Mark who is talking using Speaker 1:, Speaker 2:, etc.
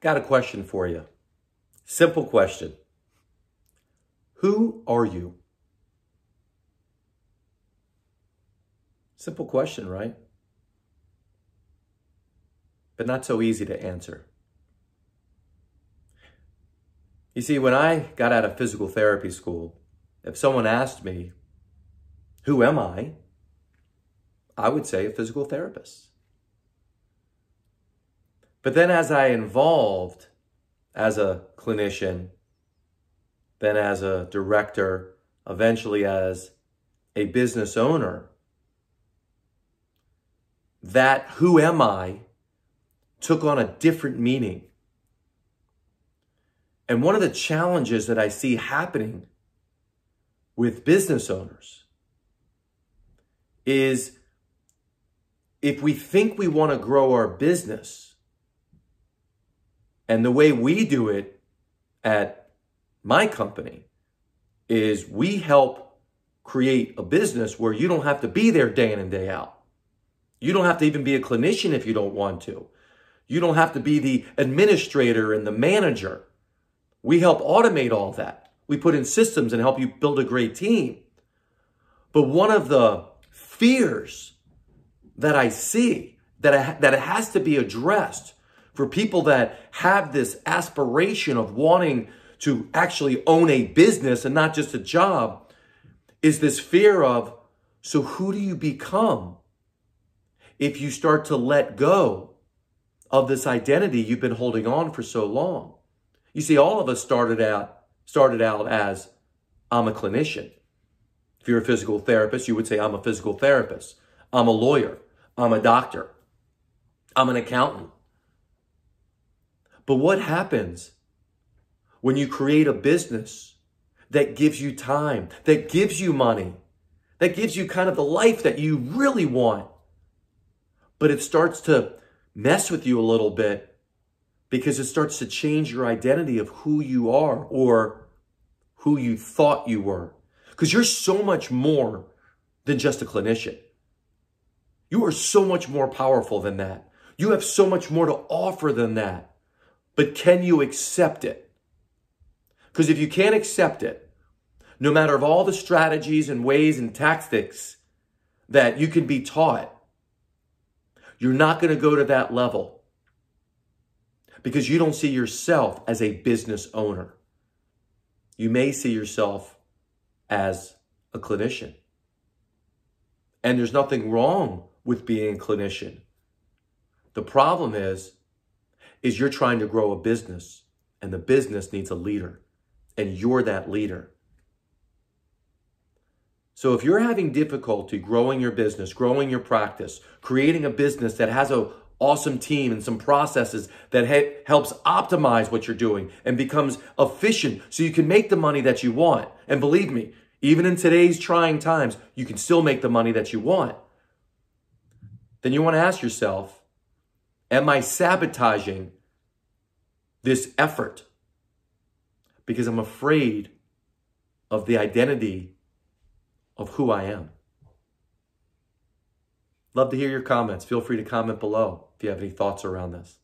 Speaker 1: Got a question for you. Simple question. Who are you? Simple question, right? But not so easy to answer. You see, when I got out of physical therapy school, if someone asked me, Who am I? I would say a physical therapist. But then as I involved as a clinician, then as a director, eventually as a business owner, that who am I took on a different meaning. And one of the challenges that I see happening with business owners is if we think we want to grow our business, and the way we do it at my company is we help create a business where you don't have to be there day in and day out. You don't have to even be a clinician if you don't want to. You don't have to be the administrator and the manager. We help automate all that. We put in systems and help you build a great team. But one of the fears that I see that, I, that it has to be addressed for people that have this aspiration of wanting to actually own a business and not just a job is this fear of so who do you become if you start to let go of this identity you've been holding on for so long? You see, all of us started out started out as I'm a clinician. If you're a physical therapist, you would say I'm a physical therapist. I'm a lawyer. I'm a doctor. I'm an accountant. But what happens when you create a business that gives you time, that gives you money, that gives you kind of the life that you really want? But it starts to mess with you a little bit because it starts to change your identity of who you are or who you thought you were. Because you're so much more than just a clinician. You are so much more powerful than that. You have so much more to offer than that. But can you accept it? Because if you can't accept it, no matter of all the strategies and ways and tactics that you can be taught, you're not going to go to that level because you don't see yourself as a business owner. You may see yourself as a clinician. And there's nothing wrong with being a clinician. The problem is is you're trying to grow a business and the business needs a leader and you're that leader. So if you're having difficulty growing your business, growing your practice, creating a business that has a awesome team and some processes that ha- helps optimize what you're doing and becomes efficient so you can make the money that you want. And believe me, even in today's trying times, you can still make the money that you want. Then you want to ask yourself, am I sabotaging this effort because I'm afraid of the identity of who I am. Love to hear your comments. Feel free to comment below if you have any thoughts around this.